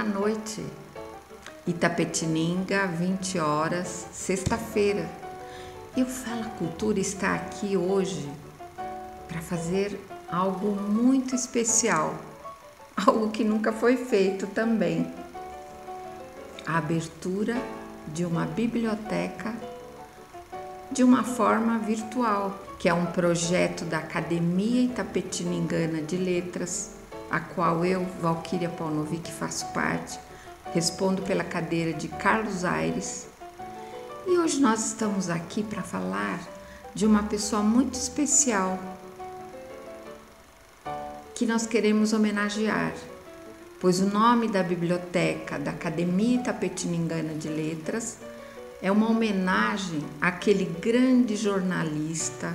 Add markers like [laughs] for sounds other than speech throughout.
Boa noite. Itapetininga, 20 horas, sexta-feira. E o Fala Cultura está aqui hoje para fazer algo muito especial, [laughs] algo que nunca foi feito também. A abertura de uma biblioteca de uma forma virtual, que é um projeto da Academia Itapetiningana de Letras, a qual eu, Valquíria Paunovic, faço parte, respondo pela cadeira de Carlos Aires. E hoje nós estamos aqui para falar de uma pessoa muito especial que nós queremos homenagear, pois o nome da biblioteca da Academia Itapetiningana de Letras é uma homenagem àquele grande jornalista,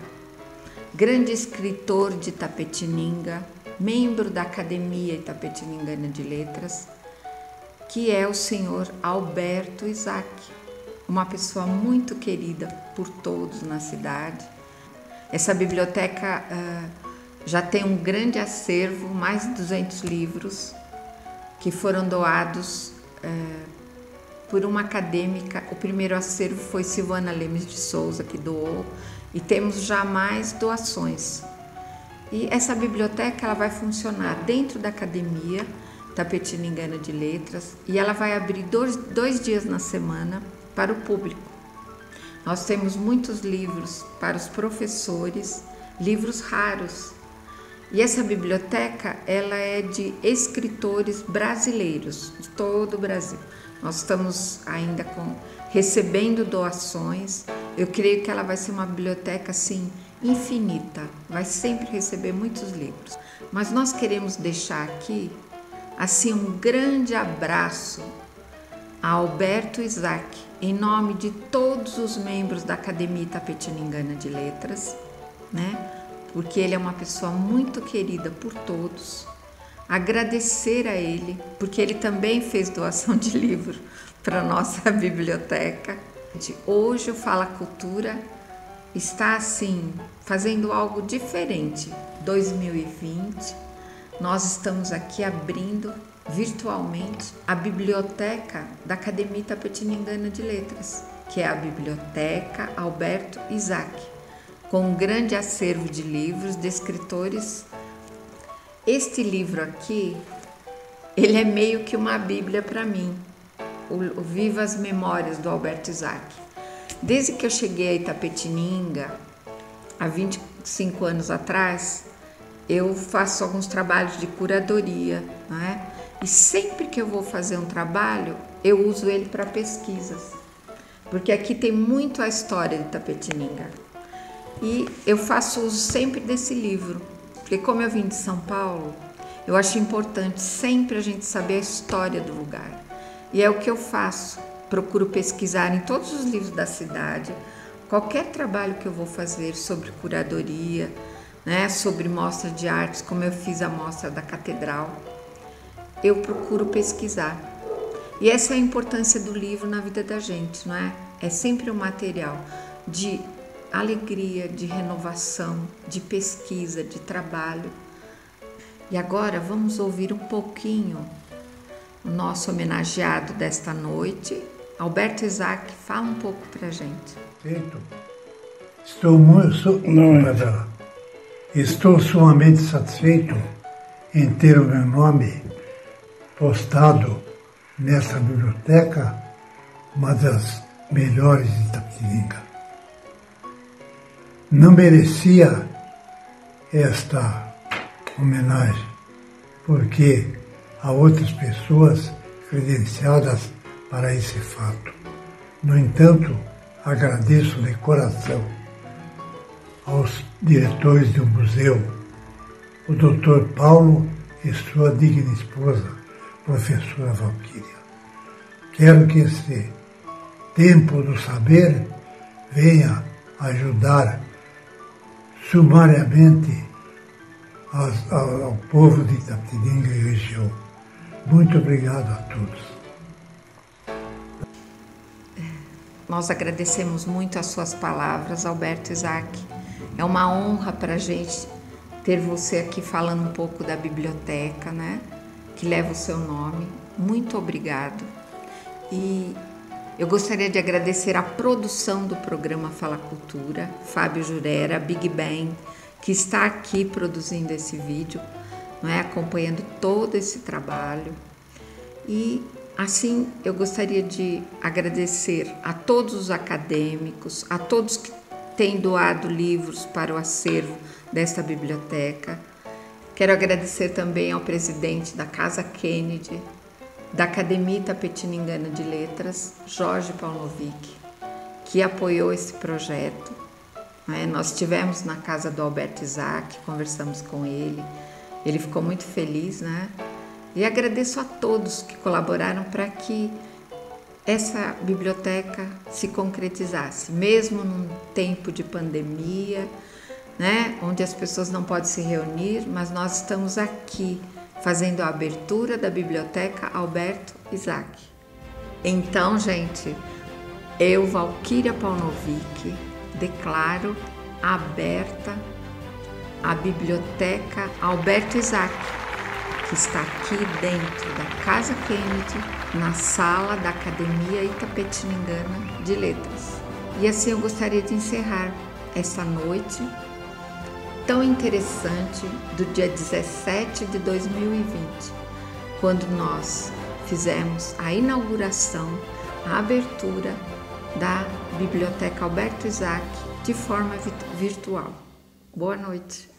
grande escritor de Tapetininga, membro da Academia Itapetiningana de Letras, que é o senhor Alberto Isaac, uma pessoa muito querida por todos na cidade. Essa biblioteca uh, já tem um grande acervo, mais de 200 livros, que foram doados uh, por uma acadêmica. O primeiro acervo foi Silvana Lemes de Souza, que doou, e temos já mais doações. E essa biblioteca ela vai funcionar dentro da academia Tapetiningana de Letras e ela vai abrir dois, dois dias na semana para o público. Nós temos muitos livros para os professores, livros raros. E essa biblioteca ela é de escritores brasileiros de todo o Brasil. Nós estamos ainda com, recebendo doações. Eu creio que ela vai ser uma biblioteca assim infinita, vai sempre receber muitos livros. Mas nós queremos deixar aqui assim um grande abraço a Alberto Isaac, em nome de todos os membros da Academia Itapetiningana de Letras, né? Porque ele é uma pessoa muito querida por todos agradecer a ele, porque ele também fez doação de [laughs] livro para nossa biblioteca. Hoje o Fala Cultura está assim, fazendo algo diferente. 2020, nós estamos aqui abrindo virtualmente a biblioteca da Academia Tapetiningana de Letras, que é a Biblioteca Alberto Isaac, com um grande acervo de livros de escritores este livro aqui, ele é meio que uma bíblia para mim, o, Viva as Memórias do Alberto Isaac. Desde que eu cheguei a Itapetininga, há 25 anos atrás, eu faço alguns trabalhos de curadoria, né? E sempre que eu vou fazer um trabalho, eu uso ele para pesquisas, porque aqui tem muito a história de Itapetininga. E eu faço uso sempre desse livro, porque como eu vim de São Paulo, eu acho importante sempre a gente saber a história do lugar. E é o que eu faço. Procuro pesquisar em todos os livros da cidade, qualquer trabalho que eu vou fazer sobre curadoria, né, sobre mostra de artes, como eu fiz a mostra da catedral, eu procuro pesquisar. E essa é a importância do livro na vida da gente, não é? É sempre um material de alegria, de renovação, de pesquisa, de trabalho. E agora vamos ouvir um pouquinho o nosso homenageado desta noite, Alberto Isaac, fala um pouco para gente. Estou muito, não, é. estou sumamente satisfeito em ter o meu nome postado nessa biblioteca, uma das melhores de Itapetininga não merecia esta homenagem, porque há outras pessoas credenciadas para esse fato. No entanto, agradeço de coração aos diretores do museu, o Dr. Paulo e sua digna esposa, professora Valquíria. Quero que esse tempo do saber venha ajudar sumariamente ao, povo de Itapetininga e região. Muito obrigado a todos. Nós agradecemos muito as suas palavras, Alberto Isaac. É uma honra para a gente ter você aqui falando um pouco da biblioteca, né? Que leva o seu nome. muito obrigado. E eu gostaria de agradecer a produção do programa Fala Cultura, Fábio Jurera, Big Bang, que está aqui produzindo esse vídeo, não é acompanhando todo esse trabalho. E assim, eu gostaria de agradecer a todos os acadêmicos, a todos que têm doado livros para o acervo desta biblioteca. Quero agradecer também ao presidente da Casa Kennedy, da Academia Tapetiningana de Letras, Jorge Paulovic, que apoiou esse projeto. Né? Nós estivemos na casa do Alberto Isaac, conversamos com ele, ele ficou muito feliz, né? E agradeço a todos que colaboraram para que essa biblioteca se concretizasse, mesmo num tempo de pandemia, né, onde as pessoas não podem se reunir, mas nós estamos aqui fazendo a abertura da biblioteca Alberto Isaac. Então, gente, eu, Valquíria Paunovic, declaro aberta a biblioteca Alberto Isaac, que está aqui dentro da Casa Kennedy, na sala da Academia Itapetiningana de Letras. E assim eu gostaria de encerrar essa noite tão interessante do dia 17 de 2020, quando nós fizemos a inauguração, a abertura da Biblioteca Alberto Isaac de forma virtual. Boa noite.